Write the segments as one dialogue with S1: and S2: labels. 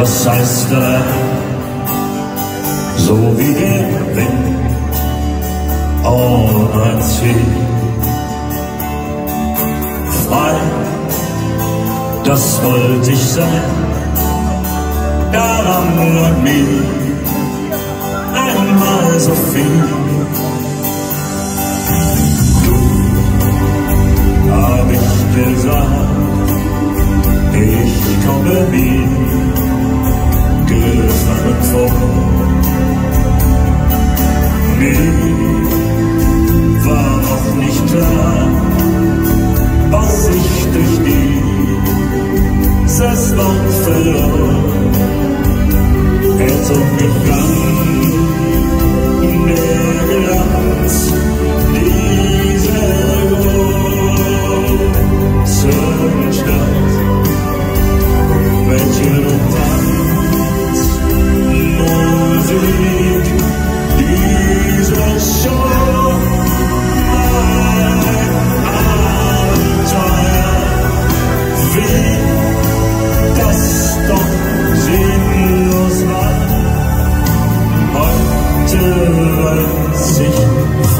S1: heißt er, so wie der Wind ohne Ziel. Frei, das wollte ich sein, daran und mir einmal so viel. Du hab ich gesagt, ich komme mir Princess long verloren. Het onbegaan, Nederland, deze woord. Soms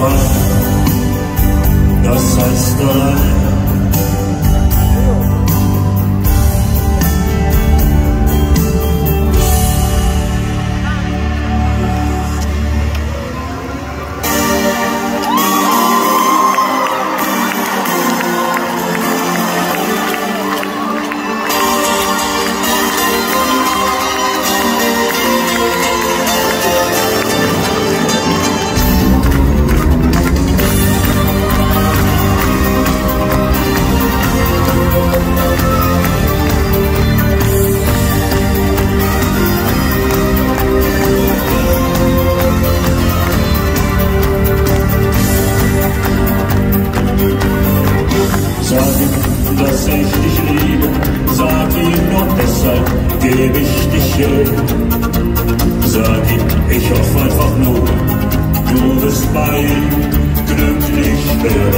S1: frei, das heißt allein. Dass ich dich liebe, sag ihm nur deshalb gebe ich dich her. Sag ihm, ich hoffe einfach nur, du wirst bei ihm glücklich werden.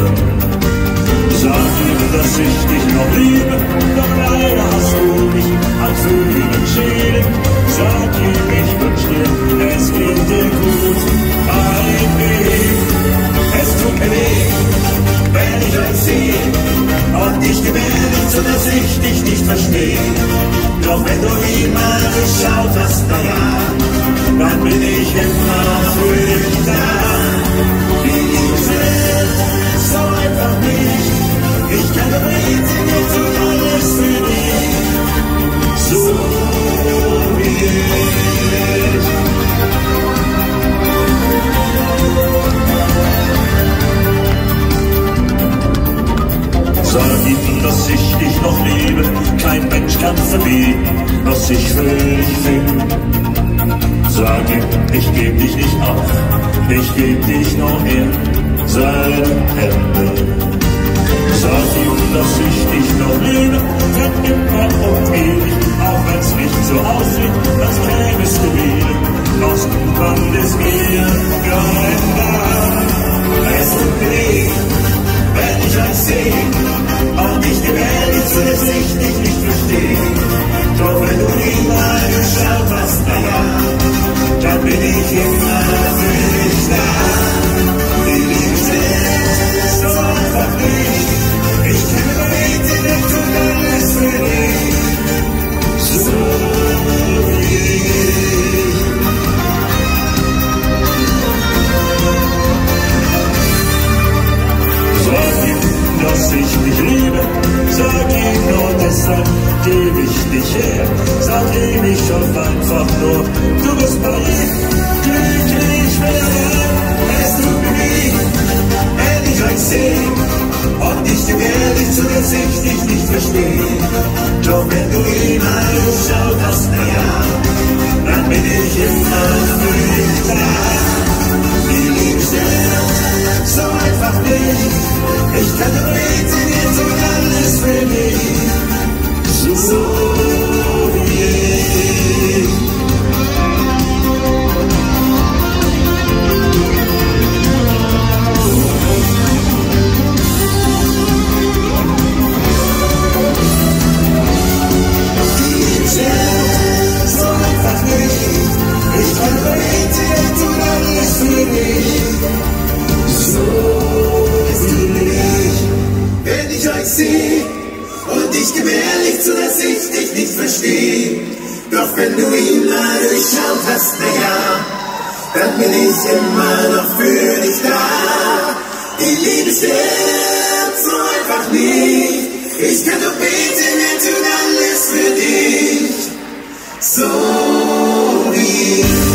S1: Sag ihm, dass ich dich noch liebe, kein Mensch kann verbieten, was ich für dich fühle. Sag ihm, ich geb dich nicht auf, ich geb dich nur in seine Hände. Sag ihm, dass ich dich noch liebe, für immer und ewig, auch wenn's nicht so aussieht, als kämest du wieder. Doch irgendwann ist mir geändert, es tut weh, Doch wenn du wenn du ihm durchschaut hast, naja, dann bin ich immer noch für dich da. Die Liebe stirbt so einfach nicht. Ich kann doch beten, er tut alles für dich. So wie